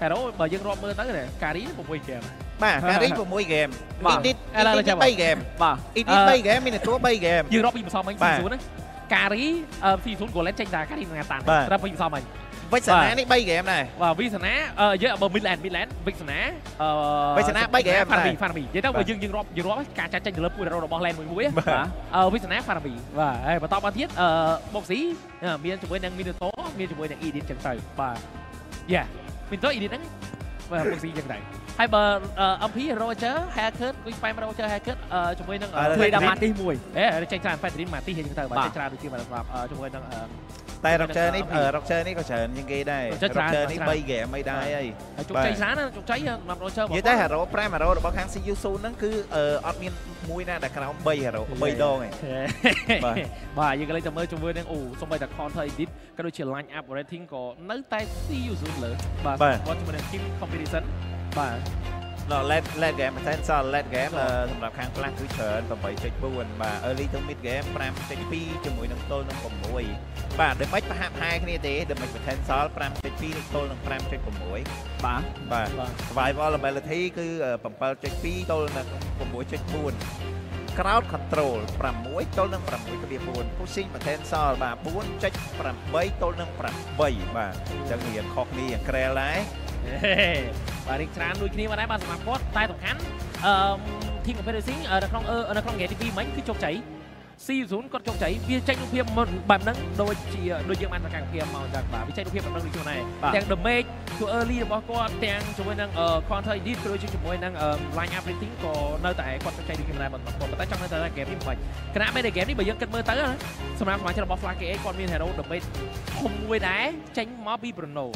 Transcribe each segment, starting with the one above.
Hero បើយើងរាប់មើលទៅការី6ហ្គេមបាទការី6ហ្គេមបាទអ៊ីឌីតឥអ៊ីឡូវឌីតចាំ3ហ្គេមបាទអ៊ីឌីត3ហ្គេមមានតែតួ3ហ្គេមយើងរាប់ពីម្សិលមិញបាទស៊ីស៊ូនណាការីស៊ីស៊ូន Golden ចេញតាការីនឹងតានបាទត្រូវពីម្សិលមិញវិសាណានេះ3ហ្គេមដែរបាទវិសានាអឺយើងបើ Midland Midland វិសានាអឺវិសានា3ហ្គេមហ្វាដែរវីហ្វាវីនិយាយទៅបាទបើយើងយើងរាប់យើងរាប់ការចាត់ចេញទៅលើពូរ៉ូរបស់ Land មួយមួយបាទបាទអឺវិសានាហ្វាវីបាទហើយបន្តមកទៀតអឺបុកស៊ីមានជាមួយនឹង Minato មានជាមួយនឹង Edit ចឹងទៅបាទយ៉ា Minato Edit ហ្នឹងបាទបុកស៊ីចឹងទៅហើយបើ MP Roger Haircut គឺ spam Roger Haircut អឺជាមួយនឹងអឺ Play ដល់ Dama ម៉ាទីមួយអេចេញច្រើន Fatrin មកទីចឹងទៅបាទបាទចេញច្រើនដូចជាបាទសម្រាប់អឺជាមួយនឹងអឺតែ Roger នេះអឺ Roger នេះក៏ច្រើនជាងគេដែរ Roger ច្រើន Roger នេះច្រើន3ហ្គេមមិនដែរអីហើយជោគជ័យច្រើនណាជោគជ័យសម្រាប់ Roger និយាយទៅ Hero Prime Hero របស់ខាង CU Soon ហ្នឹងគឺអឺអត់មាន មួយណាដែលក្រោម3 Hero 3ដងឯងបាទបាទយើងក៏លេចទៅមើលជាមួយនឹងអូសូម្បីតែ counter edit ក៏ដូចជា line up rating ក៏នៅតែ see user លើបាទបាទគាត់ជាមួយនឹង team competition បាទ ដល់ late late game តែសល់ late game អឺសម្រាប់ខាង Flash គឺច្រើន8.4បាទ early to mid game 5.2ជាមួយនឹងទល់នឹង6បាទដូចមិនប្រហាក់ប្រហែលគ្នាទេដូចមិន potential 5.2នេះទល់នឹង5.6បាទបាទបាទ survival ability គឺ7.2ទល់នឹង6.4 crowd control 6ទល់នឹង6.4 pushing potential បាទ4.8ទល់នឹង8បាទអញ្ចឹងរៀងខុសគ្នាយ៉ាងក្រែលដែរហេ បាទរីកច្រើនដូចគ្នាមកដែរបាទសម្រាប់គាត់តែសំខាន់អឺ team competition នៅក្នុងអឺនៅក្នុង game ទី2មិញគឺជោគជ័យ C0 គាត់ជោគជ័យវាចេញរូបភាពមុនបែបហ្នឹងដូចជាដូចយើងបានប្រកាសភាពមកអញ្ចឹងបាទវាចេញរូបភាពបែបហ្នឹងដូចខ្លួនឯងបាទទាំង damage ធ្វើ early របស់គាត់ទាំងជាមួយនឹងអឺ counter edit ក៏ដូចជាជាមួយនឹងអឺ line up rating ក៏នៅតែគាត់ជោគជ័យដូចគ្នាដែរបន្តប៉ុន្តែចង់នៅតែ game នេះមិនបាច់គណៈពេលដែល game នេះបើយើងគិតមើលទៅណាសម្រាប់សមាជិករបស់ Flash KA គាត់មាន hero damage ធំមួយដែរចេញមកពី Bruno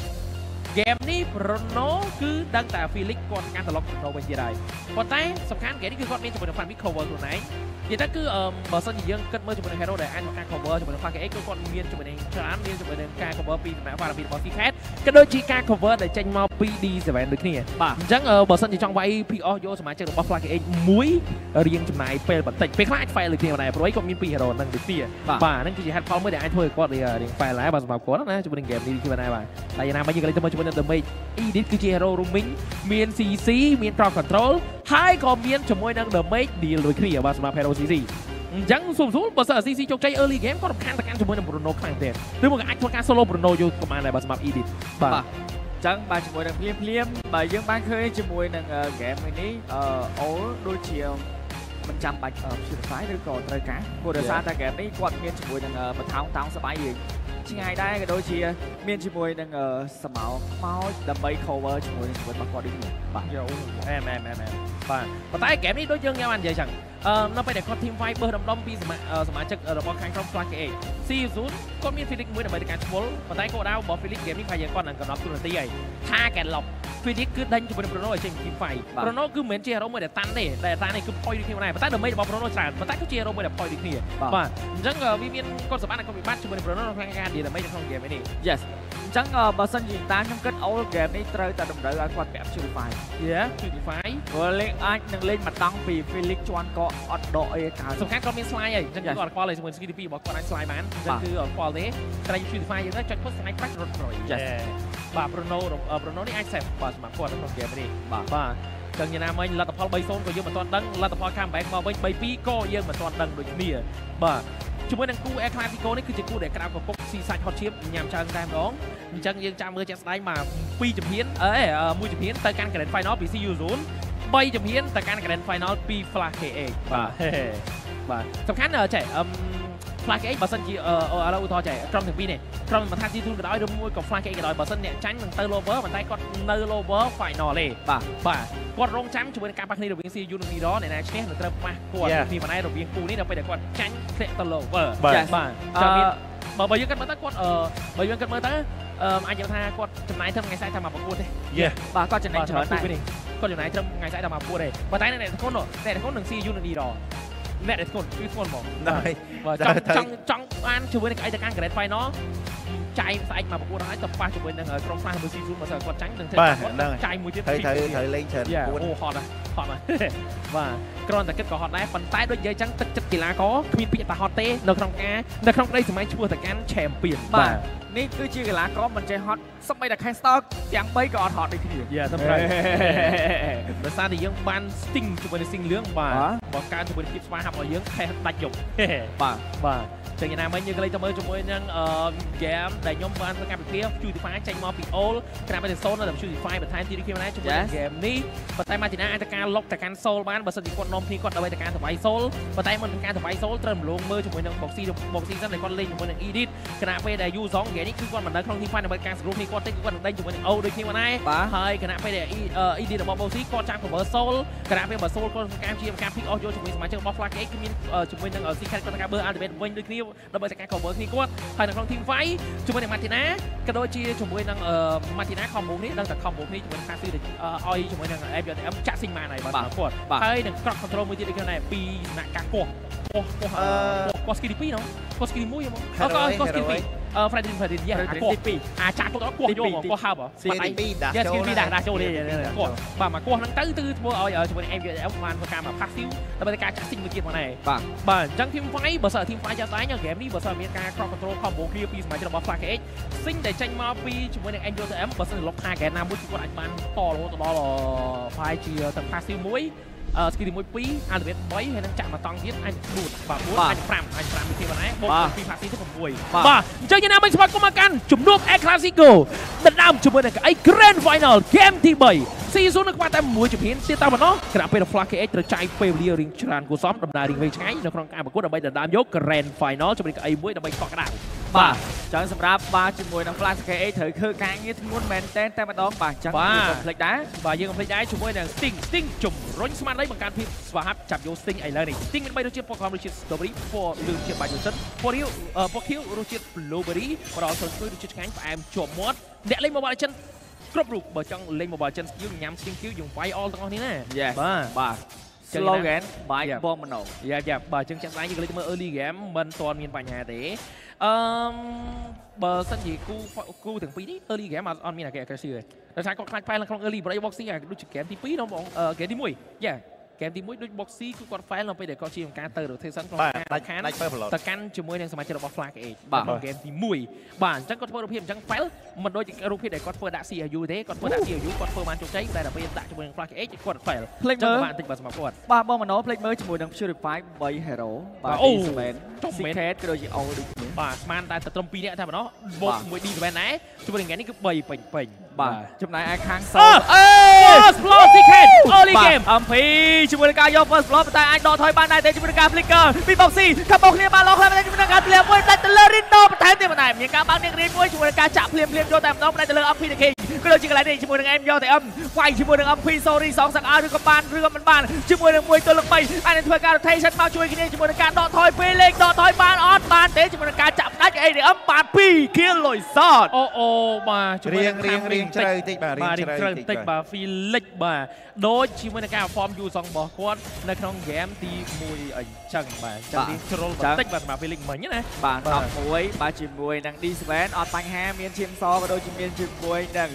ហ្គេមនេះ Bruno គឺដឹងតែ Felix គាត់កាន់ត្រឡប់ Bruno វិញទៀតហើយប៉ុន្តែសំខាន់ហ្គេមនេះគឺគាត់មានជាមួយនឹង Fan Week cover ខ្លួនឯងនិយាយទៅគឺអឺបើសិនជាយើងគិតមើលជាមួយនឹង hero ដែលអាចមកការ cover ជាមួយនឹង Flash KA គឺគាត់មានជាមួយនឹងច្រើនមានជាមួយនឹងការ cover ពីសំណាក់ Farabi របស់ Secret ក៏ដូចជាការ cover ដែលចេញមកពី D7 ដូចគ្នាបាទអញ្ចឹងអឺបើសិនជាចង់វាយ POS យកសមាជិករបស់ Flash KA មួយរៀងចំណាយពេលបន្តិចពេលខ្លះអាច fail ដូចគ្នាដែរព្រោះអីគាត់មានពីរ hero ហ្នឹងដូចគ្នាបាទបាទហ្នឹងគឺជាហេតុផលមួយដែលអាចធ្វើឲ្យគាត់រៀងរៀង fail ដែរបាទសម្រាប់គាត់ណាជាមួយនឹង game នេះគឺដែរបាទតែយ៉ាងណាមិញយើងក៏លេចទៅមើលជាមួយនឹង damage Edit គឺជា hero roaming មាន CC មាន crowd control ហើយក៏មានជាមួយនឹង damage deal ដូចគ្នាបាទសម្រាប់ hero CC អញ្ចឹងសុំសួរបើសិន CC ជោគជ័យ early game គាត់រំខានទៅកាន់ជាមួយនឹង Bruno ខ្លាំងទេឬមកក៏អាចធ្វើការ solo Bruno យកក៏បានដែរបាទសម្រាប់ Edit បាទបាទចឹងបាទជាមួយនឹងភ្លាមភ្លាមបើយើងបានឃើញជាមួយនឹងហ្គេមមួយនេះអឺអូលដូចជាមិនចាំបាច់ព្យូហ្វាយឬក៏ត្រូវការព្រោះដោយសារតែហ្គេមនេះគាត់មានជាមួយនឹងបថោងតោងសបាយយើង ឆ្ងាយដែរក៏ដូចជា មានជាមួយនឹងសមោខ្មោចដើម្បី cover ជាមួយនឹងជីវិតរបស់គាត់ដូចនេះបាទយោអែមអែមអែមអែមបាទប៉ុន្តែហ្គេមនេះដូចយើងញ៉ាំបាននិយាយចឹងអឺ នៅពេលដែលគាត់ team fight បឺសដំដុំពីសមាអឺសមាជិករបស់ខាងក្រុម Flash KA C0 គាត់មាន Felix មួយដើម្បីទៅការឈ្មោះប៉ុន្តែគោលដៅរបស់ Felix ហ្គេមនេះប្រហែលជាគាត់នឹងកំណត់ទូនាទីហើយថាកែឡប់ Felix គឺដេញជាមួយនឹង Bruno ឲ្យចេញពី team fight បាទ Bruno គឺមិនមែនជា hero មួយដែលតាន់ទេដែលតាន់នេះគឺ point ដូចគ្នាដែរប៉ុន្តែ damage របស់ Bruno ច្រើនប៉ុន្តែគឺជា hero មួយដែល point ដូចគ្នាបាទបាទអញ្ចឹងអឺវាមានគុណសម្បត្តិនិងគុណវិបត្តិជាមួយនឹង Bruno ក្នុងការ deal damage នៅក្នុង game នេះ Yes អញ្ចឹងអឺបើសិនជាតាមខ្ញុំគិតអូលហ្គេមនេះត្រូវតែតម្រូវឲ្យគាត់ពាក់ព្យូហ្វាយ Yeah 25ព្រោះលេងអាចនឹងលេងម្ដងពី Felix ជន់ក៏អត់ដកអីឲ្យកើតសំខាន់គាត់មាន slide ហើយអញ្ចឹងគឺ Yes. គាត់ខ្វល់ហើយជាមួយ CTP របស់គាត់អាច slide បានអញ្ចឹងបាទគឺខ្វល់ទេតែ Shopify យើងទៅចុច post slide ប្រាច់រត់ប្រយ Yes. បាទ Bruno អឺ Bruno នេះអាច save បាទសម្រាប់គាត់នៅក្នុង game នេះបាទបាទអញ្ចឹងយ៉ាងណាមិញលទ្ធផល3-0ក៏យើងមិនទាន់ដឹងលទ្ធផល comeback មកវិញ3-2ក៏យើងមិនទាន់ដឹងដូចគ្នាបាទ ជាមួយនឹងគូ Air Clasico នេះគឺជាគូដែលក្រៅកំពុកស៊ីសាច់ហត់ឈាមញ៉ាំច្រើនតែម្ដងអញ្ចឹងយើងចាំមើលជាក់ស្ដែងមក2ជំហានអេមួយជំហានទៅកាន់ Grand Final ពី CU Zone 3ជំហានទៅកាន់ Grand Final ពី Flash KA បាទហេហេបាទសំខាន់ចេះអឹ ម Flash KA បើសិនជាអឺឥឡូវឧទាហរណ៍ចេះក្រុមទាំងពីរនេះក្រុមមិនថាទីទូនក៏ដោយឬមួយក៏ Flash KA ក៏ដោយបើសិនអ្នកចាញ់នឹងទៅ lower ប៉ុន្តែគាត់នៅ lower final ទេបាទបាទគាត់រងចាំជាមួយនឹងការប៉ះគ្នារវាង CU និង Zero អ្នកណាឈ្នះនឹងត្រូវប៉ះគាត់ Yeah. គ្នាប៉ុន្តែរវាងគូនេះដល់ពេលដែលគាត់ចាញ់ធ្លាក់ទៅ lower បាទ Yes. បាទអឺចាំមានបើបើយើងគិតមើលទៅគាត់អឺបើយើងគិតមើលទៅអឺអាចនិយាយថាគាត់ចំណាយត្រឹមថ្ងៃស្អែកតែមកប្រកួតទេ Yeah បាទគាត់ចំណេញច្រើនដែរនេះគាត់ចំណាយត្រឹមថ្ងៃស្អែកតែមកប្រកួតទេប៉ុន្តែអ្នកទាំងគុណអ្នកទាំងគុណនឹង CU និង Zero អ្នកទាំងគុណគឺធ្ងន់ហ្មងហ្នឹងហើយបាទតែចង់តែចង់ចង់បានជួយនឹងឯកតកា Grand Final ចាយស្អែកមកប្រកួតហើយទៅប៉ះជាមួយនឹងក្រុមខ្លះមើលស៊ីស៊ូនបើសិនគាត់ចាញ់នឹងធ្វើចាយមួយទៀតត្រូវត្រូវត្រូវលេងច្រើនយ៉ាពួនអូហត់ណាស់ហត់ណាស់បាទគ្រាន់តែគិតក៏ហត់ដែរប៉ុន្តែដូចនិយាយចឹងទឹកចិត្តកីឡាករគ្មានពាក្យថាហត់ទេនៅក្នុងការនៅក្នុងក្តីសម័យឈ្មោះទៅកាន់ champion បាទ នេះគឺជាកីឡាករមិនចេះហត់សម្បីតែ Castle ទាំង3ក៏អត់ហត់ដូចគ្នាយ៉ាទៅប្រៃដោយសារតែយើងបាន sting ជាមួយនឹង sing លឿងបាទបើកើជាមួយនឹងភាពស្វាហាប់របស់យើងខេះដាច់យប់បាទបាទចឹងយ៉ាងណាមិញយើងក៏លេងទៅមើលជាមួយនឹងអឺ game ដែលខ្ញុំបានធ្វើការពិភាក្សា Shootify ចេញមកពី All ក្រាបទៅ Soul នៅ Shootify បន្ថែមទីនេះគ្នាដែរជាមួយនឹង game នេះប៉ុន្តែមកទីណាអាចទៅការលុកទៅកាន់ Soul បានបើសិនជាគាត់នាំគ្នាគាត់ដើម្បីទៅការទៅវាយ Soul ប៉ុន្តែមុននឹងការទៅវាយ Soul ត្រូវរំលងមើលជាមួយនឹង Boxy Boxy សិនដែលគាត់លេងជាមួយនឹង Edit ក្រាបពេលដែល Yu Song ហ្គេនេះគឺគាត់មិននៅក្នុង team fight ដើម្បីការសរុបគ្នាគាត់ទេគឺគាត់នឹងដេញជាមួយនឹង O ដូចគ្នាមកដែរបាទហើយគណៈពេលដែល Edit របស់ Boxy គាត់ចាំ cover Soul គណៈពេលបើ Soul គាត់ធ្វើការជាការ pick off យកជាមួយសមាជិករបស់ Flag គឺមានជាមួយនឹង Secret គាត់ធ្វើការ burn ultimate វិញដូចគ្នាដើម្បីទៅការ cover គ្នាគាត់ហើយនៅក្នុង team fight ជាមួយនឹង Martina ក៏ដូចជាជាមួយនឹង Martina combo នេះដឹងតែ combo នេះជាមួយនឹង Cassie ឲ្យជាមួយនឹង FJM ចាក់ស៊ីងបានហើយបាទគាត់ហើយនឹង crop control មួយទៀតដូចគ្នាដែរពីសំណាក់ការកោះកោះកោះកោះ skill ទី2នោះកោះ skill ទី1ហ្មងអឺកោះ skill ទី2 អឺ Friday Friday យ៉ាកោះអាចាក់គាត់កោះយកមកកោះហើបស៊ីទី2ដាស់យ៉ាចូល skill 2ដាក់ដាក់ចូលនេះកោះបាទមកកោះហ្នឹងទៅគឺធ្វើឲ្យជាមួយនឹង FJM បានធ្វើការមក passive ដើម្បីការចាក់ស៊ីងមួយទៀតមកដែរបាទបាទអញ្ចឹង team fight បើសិន team fight ចាស់ស្ដែងហ្គេមនេះបើសិនមានការ crop control combo គ្នាពីសមាជិករបស់ Flash KH សិញដែលចេញមកពីជាមួយនឹង Angel TM បើសិនលុបថាហ្គេមណាមួយគឺគាត់អាចបានតរហូតដល់ fight ជាទៅ passive មួយអឺ skill ទី1 2 ultimate 3ហើយនឹងចាក់មកតង់ទៀតអាច4បាទ4អាច5អាច5វិធីបានដែរបូកពី passive ទៅ6បាទអញ្ចឹងយ៉ាងណាមិញស្វាគមន៍មកកាន់ជំនួប A Clasico ដណ្ដើមជាមួយនឹងកៅអី Grand Final Game ទី3ស៊ីស៊ូននៅក្បាលតែមួយជំហានទៀតតែប៉ុណ្ណោះគណៈពេល Flash KH ត្រូវចាយពេលវេលារៀងច្រើនគួរសមដំណើររៀងវែងឆ្ងាយនៅក្នុងការប្រកួតដើម្បីដណ្ដើមយក Grand Final ជាមួយនឹងកៅអីមួយដើម្បីកក់ក្ដៅ បាទចឹងសម្រាប់បាទជាមួយនឹង Flash KA ត្រូវធ្វើការងារធ្ងន់មែនតែនតែម្ដងបាទចឹងបាទកុំភ្លេចដែរបាទយើងកំភ្លេចដែរជាមួយនឹង Sting Sting ជំរុញស្មារតីបង្កើនភាពស្វាហាប់ចាប់យក Sting ឥឡូវនេះ Sting មាន3រសជាតិពណ៌ក្រហមរសជាតិ Strawberry ពណ៌លឿងជាបាច់យូសិនពណ៌រាវអឺពណ៌ខៀវរសជាតិ Blueberry ផ្ដល់សូនជួយរសជាតិឆ្ងាញ់ផ្អែមជាប់មាត់អ្នកលេង Mobile Legends គ្រប់រូបបើចង់លេង Mobile Legends យើងញ៉ាំ Sting Q យើងវាយ all ទាំងអស់នេះណា Yes បាទបាទចឹង slogan by Yeah. Bomano យ៉ាយ៉ាបាទអញ្ចឹងចាក់ស្ដែងយើងលេងទៅមើល early game មិនទាន់មានបញ្ហាទេ អឺបើសិនជាគូគូទាំងពីរនេះ early game អត់អត់មានអាគេ aggressive ទេដោយសារគាត់ខ្លាចផែនៅក្នុង early break boxing អាដូចជា game ទី2នោះបងហ្គេមទី1យ៉ាហ្គេមទី1ដូច boxy គឺគាត់ fail នៅពេលដែលគាត់ជាការទៅ rotation ក្នុងបាទការដាច់ខានដាច់បើប្លុតទៅកាន់ជាមួយនឹងសមាជិករបស់ Flag Age បាទក្នុងហ្គេមទី1បាទអញ្ចឹងគាត់ធ្វើរូបភាពអញ្ចឹង fail មិនដូចរូបភាពដែលគាត់ធ្វើដាក់ CRU ទេគាត់ធ្វើដាក់ CRU គាត់ធ្វើបានជោគជ័យតែដល់ពេលដាក់ជាមួយនឹង Flag Age គាត់ fail ភ្លេចចឹងមើលបានបន្តិចបាទសម្រាប់គាត់បាទបងមណោភ្លេចមើលជាមួយនឹង Purify 3 Hero បាបាទទ អូ Seven ចុះមែន Secret ក៏ដូចជា O ដូចគ្នាបាទស្មានតែតែត្រឹម2នាក់តែប៉ុណ្ណោះបូកបាទជាមួយ D7 ដែរជាមួយនឹងហ្គេមនេះគឺ3ពេញពេញបាទចំណែកឯខាងអឺ Soul អេ First Blood Secret early game អំពីជាមួយនឹងការយក first blood ប៉ុន្តែអាចដកថយបានដែរតែជាមួយនឹងការ flicker ពី Boxy កាប់បោកគ្នាបានឡងខ្លះតែជាមួយនឹងការភ្លាមមួយដាច់ទៅលើ Rindo បន្ថែមទៀតបណ្ដែរមានការបើកនាងរៀនមួយជាមួយនឹងការចាក់ភ្លាមភ្លាមយកតែម្ដងបណ្ដែរទៅលើ MP ទៅ King ក៏ដូចជាកន្លែងនេះជាមួយនឹង M យកតែ M វាយជាមួយនឹង MP sorry សងសឹកអើឬក៏បានឬក៏មិនបានជាមួយនឹងមួយទល់នឹង3អាចនឹងធ្វើការ rotation មកជួយគ្នាជាមួយនឹងការដកថយពេលលេខដកថយបានអត់បានទេជាមួយនឹងការចាក់ផ្ដាច់ ADM បាន2 kill លុយសតអូអូបាទជាមួយរៀនឹងងរៀងរៀងជ្រៅតិចបាទបាទរៀរៀងងជ្ជ្រៅរៅតិបន្តិចចបាទបាទ Felix បាទដូចជាមួយនឹងការ perform U សងរបស់គាត់នៅក្នុង game ទី1អញ្ចឹងបាទអញ្ចឹងបាទរៀងជ្រុលបន្តិចបាទសម្រាប់ Felix មិញណាបាទបាទ11បាទជាមួយនឹង D7 អត់បញ្ហាមានឈាមសក៏ដូចជាមានជាមួយនឹង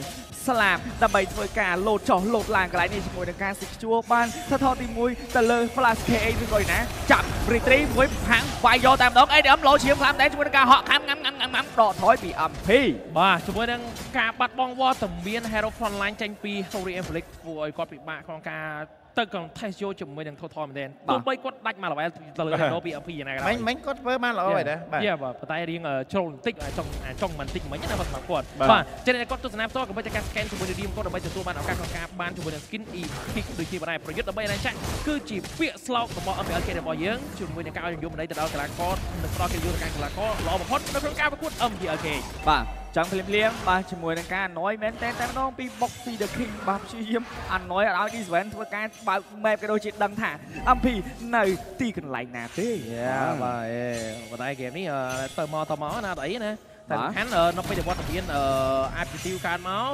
ស្លាបដើម្បីធ្វើការលោតចុះលោតឡើងកន្លែងនេះជាមួយនឹងការសិកជួបានថថទី1ទៅលើ Flash KA ឬក៏ឯណាចាប់ Retry មួយហាំងវាយយកតែម្ដង ADM លោឈាមខ្លាំងដែរជាមួយនឹងការហក់ខាំងាំងាំងាំងាំដកថយពី MP បាទជាមួយនឹងការបាត់បង់វត្តមាន Hero Frontline ចេញពី Story and Felix ធ្វើឲ្យគាត់ពិបាកក្នុងការ ទៅ contest យកជាមួយនឹង Total មែនទែនបាទទោះបីគាត់ដាច់មក level ទៅលើ Hero ពី MP យ៉ាងណាក៏មិដោយញមិញគាត់ធ្វើបានល្អហើយដែរបាទយ៉ាបាទប៉ុន្តែរៀងជ្រុលបន្តិចអាចចង់អាចចង់បន្តិចមិញណាបាទសម្រាប់គាត់បាទបាទចឹងតែគាត់ទស្សនាផ្ទាល់ក៏បីតែការ scan ជាមួយនឹង DM គាត់ដើម្បីទទួលបានឱកាសក្នុងការបានជាមួយនឹង skin e pick ដូចជាបណ្ដាប្រយុទ្ធដើម្បីឲ្យចាក់គឺជាពាក្យស្លោករបស់ MPLK របស់យើងជាមួយនឹងការឲ្យនិយមន័យទៅដល់កីឡាករនិងផ្ដល់កិត្តិយសដល់កីឡាករល្អបំផុតនៅក្នុងការប្រកួត MPLK បាទ ចង់ភ្លាមភ្លាមៗបាទជាមួយនឹងការ annoy មែនតែតែម្ដងពី Boxy the King បាទព្យាយាម annoy ឲ្យ D7 ធ្វើការបើក map ក៏ដូចជាដឹងថា MP នៅទីកន្លែងណាទេយ៉ាបាទអេបណ្ដាយហ្គេមនេះអឺទៅមកទៅមកណាអត់អីណាតែបាទសំខាន់អឺនៅពេលដែលវត្តមានអឺ aptitude កើតមក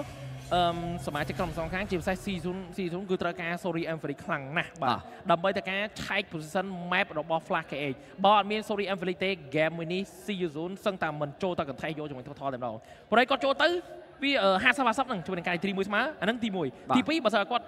អឺសមាជិកក្រុមសងខាងជាពិសេស season season គឺត្រូវការ sorry emphatic ខ្លាំងណាស់បាទដើម្បីតែការឆែក position map របស់ Flash KH បើអត់មាន sorry emphatic ទេ game មួយនេះ season សឹងតែមិនចូលទៅកន្ថេះយកជាមួយ total តែម្ដងព្រោះគាត់ចូលទៅ វា50 50ហ្នឹងជួយនឹងកាយទី1ស្មើអាហ្នឹងទី1ទី2បើសិនគាត់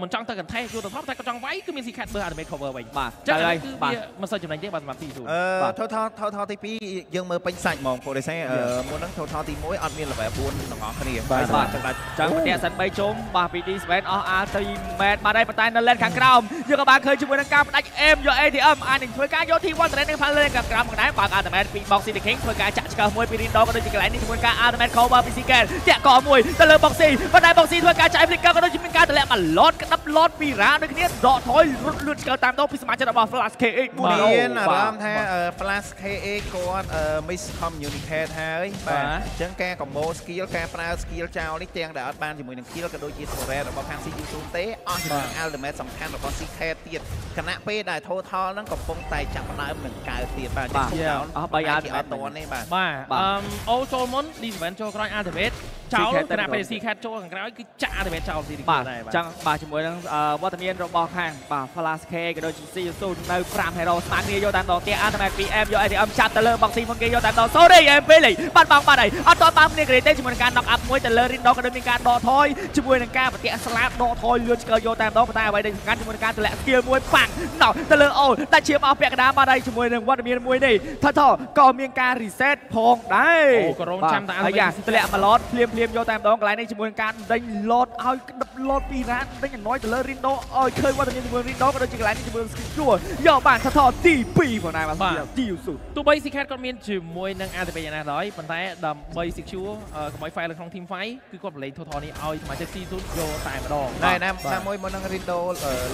មិនចង់ទៅកន្ថេះយកទៅថប់តែគាត់ចង់វាយគឺមាន secret burst ultimate cover វិញបាទចឹងហើយគឺបាទវាមិនសូវចំណេញទេបាទសម្រាប់ទី0អឺ total total ទី2យើងមើលពេញសាច់ហ្មងព្រោះដោយសារអឺមុនហ្នឹង total ទី1អត់មាន level 4ទាំងអស់គ្នាបាទបាទចឹងដាច់ចឹងប្រទេសសិន3ជុំបាទពី D Sven អស់ R ទីម៉ែតបាទហើយប៉ុន្តែនៅលេនខាងក្រោមយើងក៏បានឃើញជាមួយនឹងការផ្ដាច់ M យក ATM អាចនឹងធ្វើការយក T1 ត្រេននឹងផាលេនខាងក្រោមផងដែរបាទ Ultimate ពី Box City King ធ្វើការចាក់ឆ្កឹះមួយពី Rindo ក៏ដូចជាកន្លែងនេះជាមួយការ Ultimate Cover ពី Siken តាក់កមួយទៅលើ Boxy ប៉ុន្តែ Boxy ធ្វើការចាក់ Flicker ក៏ដូចជាមានការទម្លាក់មក lot ក្តាប់ lot ពីរ៉ាដូចគ្នាដកថយរត់លឿនឆ្កឹះតាមដងពីសមាជិករបស់ Flash KH មួយមានអារម្មណ៍ថា Flash KA គាត់ miss communicate ហើយបាទអញ្ចឹងការ combo skill ការប្រើ skill ចោលនេះទាំងដែលអត់បានជាមួយនឹង kill ក៏ដូចជា turret របស់ខាង CU ទេអស់ជាមួយ ultimate សំខាន់របស់ Secret ទៀតគណៈពេលដែល total ហ្នឹងកំពុងតែចាប់ផ្ដើមនឹងកើតទៀតបាទអញ្ចឹង cooldown អស់3អ ultimate ត់តន់ទេបាទបាទបាទអឺអូចូលមុន D7 ចូលក្រោយ Ultimate ចោល Secret គណៈពេលតែ C-Cat ចូលខាងក្រោយគឺចាក់ Ultimate ចោលទីបាទដែរបាទចឹងបាទជាមួយនឹងអឺវត្តមានរបស់ខាងបាទ Flash K ក៏ដូចជា C0 នៅ5 Hero ស្មើគ្នាយកតាមដងទៀត Ultimate PM យក ATM ចាត់ទៅលើ Boxing មកគេយកតាមដង Sorry MP លេងបាត់បង់បាត់ហើយអត់ទាន់បានគ្នាក្រេទេជាមួយនឹងការ knock up មួយទៅលើ Rindo ក៏ដូចមានការដកថយជាមួយនឹងការប្រតិស្លាប់ដកថយលឿនឆ្កឹះយកតាមដងប៉ុន្តែអ្វីដែលសំខាន់ជាមួយនឹងការតម្លាក់ skill មួយប៉ាំងណោះទៅលើអូលដាច់ឈាមអស់ពាក់កណ្ដាលបាត់ហើយជាមួយនឹងវត្តមានមួយនេះថាថក៏មានការ reset ផងដែរអូក៏រងចាំតែហើយយ៉ាតម្លាក់មកឡតភ្លាមភ្លាមយកតាមដងកន្លែងនេះជាមួយនឹងការដេញឡតឲ្យក្តឹបឡតពីរ៉ានដេញអណយទៅលើ Rindo ឲ្យឃើញវត្តមានជាមួយ Rindo ក៏ដូចជាកន្លែងនេះជាមួយនឹង Skill ជួយកបានថាថទី2ផងដែរបាទទីយូស៊ូទោះបី C-Cat គាត់មានជាមួយនឹង Ultimate យ៉ាងណាក៏ដោយប៉ុន្តែដើម្បី secure អឺកុំឲ្យ file នៅក្នុង team fight គឺគាត់បលែង total នេះឲ្យសមាជិក C0 យកតែម្ដងណែណាបាទណាមួយមុននឹង Rindo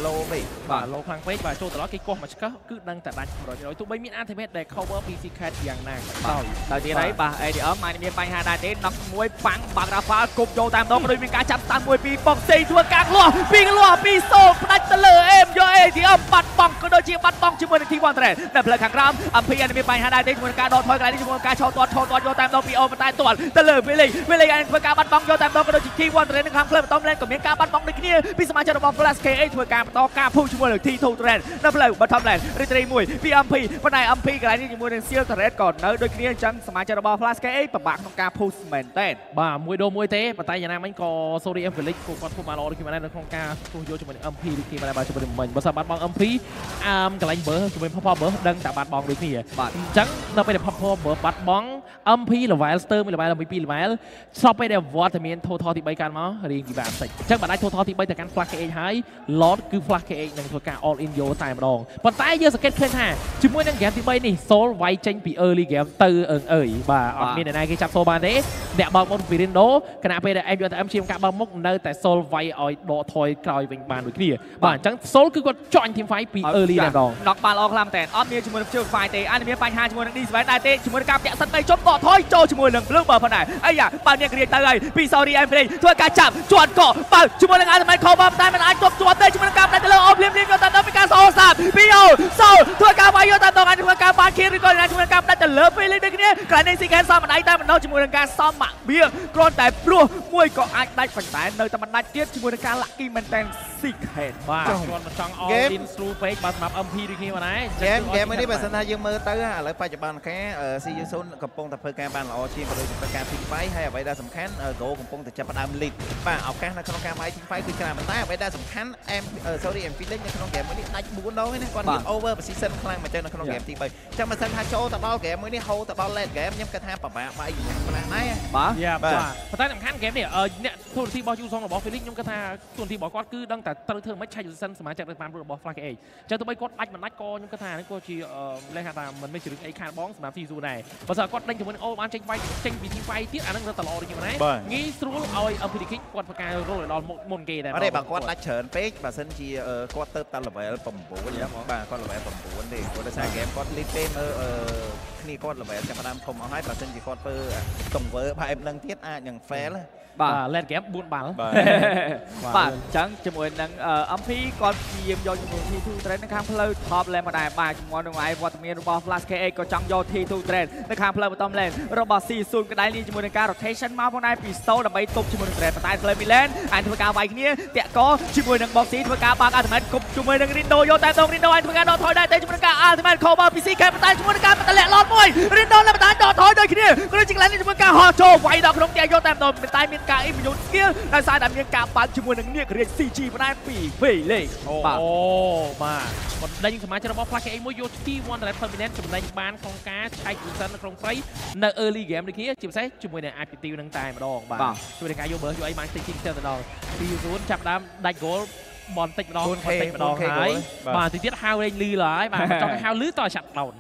low ពេកបាទលោខ្លាំងពេកបាទចូលត្រឡប់គេកោះមកឆ្កឹះគឺដឹងតែដាច់100%ទោះបីមាន Ultimate ដែល cover ពី C-Cat យ៉ាងណាក៏ដោយដល់ទៀតហើយបាទ ADM អាចមានបញ្ហាដែរទេណុកមួយប៉ាំងបាក់រ៉ាហ្វាល់គប់យកតាមដងក៏ដូចមានការចាប់តាមមួយពីប៉ុកសេធ្វើការលាស់ពីលាស់ពីសូលផ្ដាច់ទៅលើអេមយក ADM បាត់បង់ក៏ដូចជាបាត់បង់ជាមួយនឹង T1 Trend នៅផ្លូវខាងក្រោមអំពីអាចមានបញ្ហាដែរទេជាមួយនឹងការដកថយកន្លែងនេះជាមួយនឹងការឆោតទាត់ឆោតទាត់យកតាមដងពីអូប៉ុន្តែទាត់ទៅលើវីលីវីលីអាចធ្វើការបាត់បង់យកតាមដងក៏ដូចជា T1 Trend នៅខាងផ្លូវបន្តលេនក៏មានការបាត់បង់ដូចគ្នាពីសមាជិករបស់ Flash KA ធ្វើការបន្តការភូជាមួយនឹង T2 Trend នៅផ្លូវ bottom lane រីត្រីមួយពី MP ប៉ុន្តែ MP កន្លែងនេះជាមួយនឹង Seal Turret ក៏នៅដូចគ្នាអញ្ចឹងសមាជិករបស់ Flash KA ពិបាកក្នុងការ push មែនតើបាទមួយដូរមួយទេប៉ុន្តែយ៉ាងណាមិញក៏ Sorry M Felix ក៏គាត់ធ្វើបានល្អដូចគ្នាដែរនៅក្នុងការទោះយកជាមួយនឹង MP ដូចគ្នាដែរបាទជាមួយនឹងមិញបើសិនបាត់បង់ MP អឺកន្លែងបើជាមួយ Pop Pop បើដឹងតែបាត់បង់ដូចគ្នាបាទអញ្ចឹងដល់ពេលដែល Pop Pop បើបាត់បង់ MP level ស្ទើរមួយ level ដល់2 level ស្របពេលដែលវត្តមាន total ទី3កាន់មករៀងពិបាកបន្តិចអញ្ចឹងបើដាច់ total ទី3ទៅកាន់ Flash KH ហើយ Lord គឺ Flash KH នឹងធ្វើការ all in យកតែម្ដងប៉ុន្តែយើងសង្កេតឃើញថាជាមួយនឹង game ទី3នេះ Soul វាយចេញពី early game ទៅអើងអើយបាទអត់មានអ្នកណាគេចាប់ Soul បានទេអ្នកបើកមុខពី Rindo ខណៈពេលដែល M យកតែ M ជាងការបើកមុខនៅតែ Soul វាយឲ្យដកថយក្រោយវិញបានដូចគ្នាបាទអញ្ចឹង Soul គឺគាត់ join team fight ពី early តែម្ដងណុកបាល់ល្អខ្លាំងតែអត់មានជាមួយនឹងជើង fight ទេអាចមានបញ្ហាជាមួយនឹង D7 ដែរទេជាមួយនឹងការពាក់សិនទៅជប់កកថយចូលជាមួយនឹង Blue Bird ផងដែរអាយ៉ាបើមានគ្រាទៅហើយពី Sorry and Play ធ្វើការចាប់ជាន់កកបើជាមួយនឹង Ultimate Cover តែមិនអាចទប់ជាប់ទេជាមួយនឹងការផ្ដាច់ទៅលើអូភ្លាមភ្លាមយកតាមដល់ពីការសោសាប់ពីអូសោធ្វើការវាយយកតាមដល់អាចធ្វើការបានគៀឬក៏ជាមួយនឹងការផ្ដាច់ទៅលើពេលនេះដូចគ្នាក្រៅនេះ Seeker សមម្ដាយតែម្ដងជាមួយនឹងការសំមាក់បៀគ្រាន់តែព្រោះមួយក៏អាចដាច់ប៉ុន្តែនៅតែមិនដាច់ទៀតជាមួយនឹងការ lucky មែនតែន Seeker បាទចុះគាត់មិនចង់ all Game in through ពេកបាទសម្រាប់ MP ដូចគ្នាបានដែរហ្គេមហ្គេមនេះបើសិនថាយើងមើលទៅឥឡូវបច្ចុប្បន្នការ CU0 កំពុងតែធ្វើការបានល្អជាងក៏ដូចជាធ្វើការ team fight ហើយអ្វីដែលសំខាន់ Go កំពុងតែចាប់ផ្ដើម lead បាទឱកាសនៅក្នុងការវាយ team fight គឺច្រើនប៉ុន្តែអ្វីដែលសំខាន់ M sorry M Felix នៅក្នុងហ្គេមមួយនេះដាច់4ដងឯណាគាត់មាន over position ខ្លាំងមែនទែននៅក្នុងហ្គេមទី3អញ្ចឹងបើសិនថាចូលទៅដល់ហ្គេមមួយនេះហូរទៅដល់ late game ខ្ញុំគិតថាប្រហែលបាយយ៉ាងខ្លះដែរបាទយ៉ាបាបាទទប៉ុន្តែសំខាន់ហ្គេមនេះអឺអ្នកទូរទស្សន៍របស់ Yuson របស់ Felix ខ្ញុំគិតថាទូរទស្សន៍របស់គាត់គឺដឹងតែត្រូវធ្វើមិនឆែកយុទ្ធសាស្ត្រសមាជិករបស់របស់ Flash KH ចឹងទៅបីគាត់ដាច់មិនដាច់ក៏ខ្ញុំគិតថានេះក៏ជាលេខថាមិនមែនជារឿងអីខាតបងសម្រាប់ Season ដែរបើសិនគាត់ដេញជាមួយនឹងអូបានចេញ fight ចេញពី team fight ទៀតអានឹងរត់តល្អដូចខ្ញុំដែរងាយស្រួលឲ្យ MP King គាត់ធ្វើការរលដល់មុនគេដែរអត់ទេបើគាត់ដាច់ច្រើនពេកបើសិនជាគាត់ទៅតែ level 9បាទគាត់ level 9ទេគាត់ដោយសារ game គាត់ lead ទេមើលគ្នាគាត់ level ចាប់ផ្ដើមធំអស់ហើយបើមិនជាគាត់ធ្វើទង្វើបែបហ្នឹងទៀតអាចនឹង fail ណាបាទបាទ late game 4បាល់បាទបាទអញ្ចឹងជាមួយនឹង MP គាត់ព្យាយាមយកចំនួន T2 trend នៅខាងផ្លូវ top lane មកដែរបាទជាមួយនឹងឯវត្តមានរបស់ Flash KX ក៏ចង់យក T2 trend នៅខាងផ្លូវ bottom lane របស់ C0 ក្តាយលីជាមួយនឹងការ rotation មកផងដែរពី Soul ដើម្បីទប់ជាមួយនឹង trend ប៉ុន្តែ Flame Milan អាចធ្វើការវាយគ្នាតាក់កជាមួយនឹង Boxy ធ្វើការបាក់ ultimate គប់ជាមួយនឹង Rindo យកតែដង Rindo អាចធ្វើការដកថយដែរតែជាមួយនឹងការ ultimate cover ពី CK ប៉ុន្តែជាមួយនឹងការបន្តលាក់ឡតមួយ Rindo នៅបន្តដកថយដូចគ្នាក៏ដូចជា Glenn ជាមួយការហោះចូលវាយដល់ក្នុងផ្ទះយកតែម្ដងប៉ុន្តែមានការ immune skill ដោយសារតែមានការបាល់ជាមួយនឹងនាគរាជ CG បណ្ដាពីវេលេខអូបាទបាទបណ្ដេញសមាជិករបស់ Flash KA មួយយក T1 Direct Permanent ចំណេញបានក្នុងការឆែក Wilson នៅក្នុងព្រៃនៅ early game ដូចគ្នាជាពិសេសជាមួយនឹង IPT នឹងតែម្ដងបាទជួយនឹងការយក burst យកអីបានតិចតិចទៅម្ដង T0 ចាប់ដើមដាច់ goal បនតិចម្ដង 4K បន្តិចម្ដង 4K ហើយ goal បាទទីទៀតហៅលេងលឺឡើយបាទចង់ឲ្យហៅលឺតឆាត់ដោន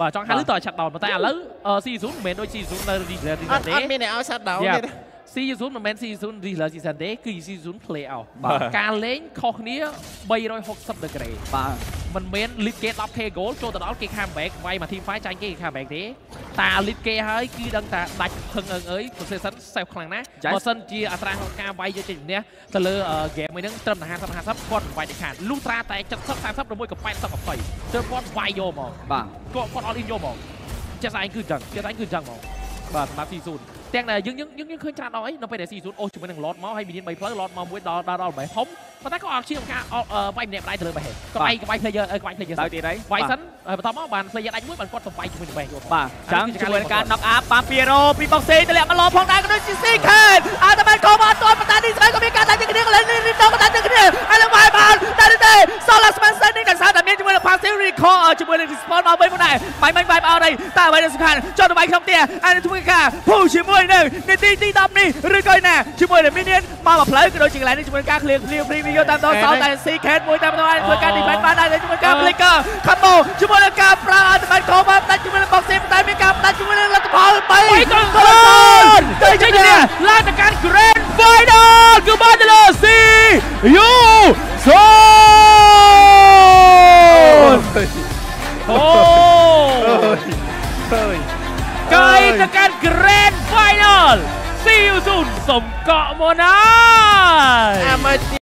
បាទចង់ហៅលឺតឆាត់ដោនប៉ុន្តែឥឡូវ C0 មិនមែនដូច C0 នៅ Reserve អត់ទេអត់មានអ្នកឲ្យ shut down យ៉ាទេ C0 មិនមែន C0 Real Season ទេគឺ C0 Play Out បាទការលេងខុសគ្នា360 degree បាទមិនមែន lead គេ 10k goal ចូលទៅដល់គេ comeback វាយមក team fight ចាញ់គេ comeback ទេតា lead គេហើយគឺដឹងថាដាច់ផឹងអើងអើយ possession self ខ្លាំងណាស់បើសិនជាអត្រាក្នុងការវាយយកចេញជំនះទៅលើ game មួយហ្នឹងត្រឹមតែ50 50គាត់វាយតែខាតលុះត្រាតែ70 30ឬមួយក៏80 20ទើបគាត់វាយយកមកបាទគាត់គាត់អត់អ៊ីនយកមកចេះស្អែងគឺចឹងចេះស្អែងគឺចឹងមកបាទសម្រាប់ C0 ទាំងដែលយើងយើងយើងយើងឃើញច្រើនដល់អីនៅពេលដែល C0 អូសជាមួយនឹង lot មកហើយមាន3ផ្លូវ lot មកមួយដល់ដល់ដល់បែហុំប៉ុន្តែក៏អត់ឈាមការវាយម្នាក់ម្ដាយទៅលើបែហេក្បាច់ក្បាច់ player ក្បាច់ player ទៅទៀតហើយវាយសិនហើយបន្តមកបាន player ដាច់មួយបានគាត់ទៅវាយជាមួយនឹងបែយកបាទចឹងជាមួយនឹងការ knock up បានពីរ៉ូពីបុកសេតម្លាក់មកឡងផងដែរក៏ដូចជាស៊ីខេនអាតបានខមអត់ទាន់ប៉ុន្តែនេះស្រីក៏មានការដាច់គ្នាលេងនេះទៅក៏ដាច់គ្នាហើយនឹងវាយបានតែទេ Solas Manson នេះដោយសារតែមានជាមួយនឹង passive recall ជាមួយនឹង respawn មកវិញផងដែរបាយមិញបាយបោនេះតែអ្វីដែលសំខាន់ចុះទៅបាយក្នុងផ្ទះហើយនឹងធ្វើការភូជាមួយនឹងនាទីទី10នេះឬក៏ណាជាមួយនឹង minion មកមកផ្លូវក៏ដូចជាកន្លែងនេះជាមួយនឹងការ clear clear free វាយកតាមដល់សោតែ C Cat មួយតាមដល់ធ្វើការ defend បានដែរជាមួយការ flicker combo ជាមួយនឹងការប្រើ ultimate cover ដាច់ជាមួយនឹង boxing តែមានការដាច់ជាមួយនឹងលទ្ធផល3 3កងកលទៅចេញទៅឡើងទៅកាន់ Grand Final គឺបានទៅលើ C U សូនអូឃើញកាយទៅកាន់ Grand Final C U សូនសំកក់មកណាយអាមក